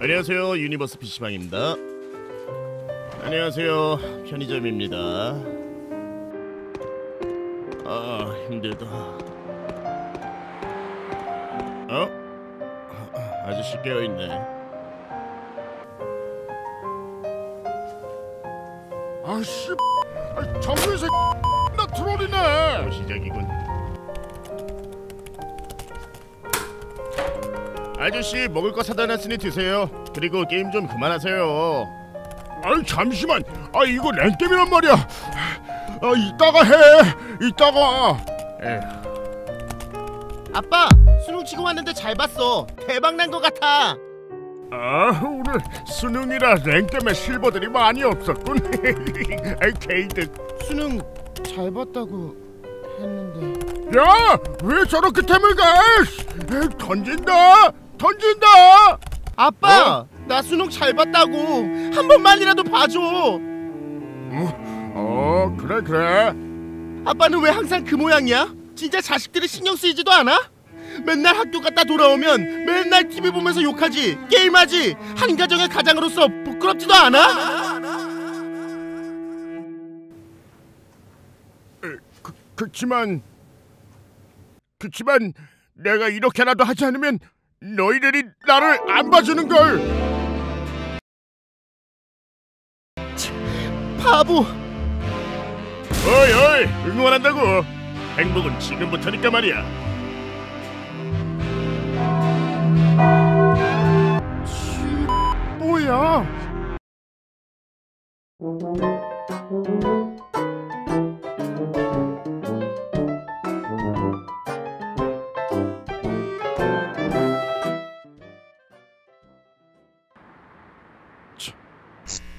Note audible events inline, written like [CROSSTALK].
안녕하세요. 유니버스 PC방입니다. 안녕하세요. 편의점입니다. 아 힘들다. 어? 아, 아저씨 깨어있네. 아씨, 정부에서 [LAUGHS] 나 트롤이네. 또 시작이군 아저씨 먹을 거 사다 놨으니 드세요 그리고 게임 좀 그만하세요 아이 잠시만, 아 이거 랭겜이란 말이야. 아 이따가 해, 이따가. 에휴 아빠 수능 치고 왔는데 잘 봤어 대박 난 것 같아 아 오늘 수능이라 랭겜에 실버들이 많이 없었군. [LAUGHS] 아이 케이드. 수능 잘 봤다고 했는데 야, 왜 저렇게 템을 가? 에이, 던진다, 던진다. 아빠 나 수능 잘 봤다고 한 번만이라도 봐줘 어 그래 그래. 아빠는 왜 항상 그 모양이야? 진짜 자식들이 신경 쓰이지도 않아? 맨날 학교 갔다 돌아오면 맨날 TV 보면서 욕하지 게임하지 한 가정의 가장으로서 부끄럽지도 않아? 그, 그치만 그치만 내가 이렇게라도 하지 않으면 너희들이 나를 안 봐주는 걸. 바보 어이 어이 응원한다고 행복은 지금부터니까 말이야 뭐야?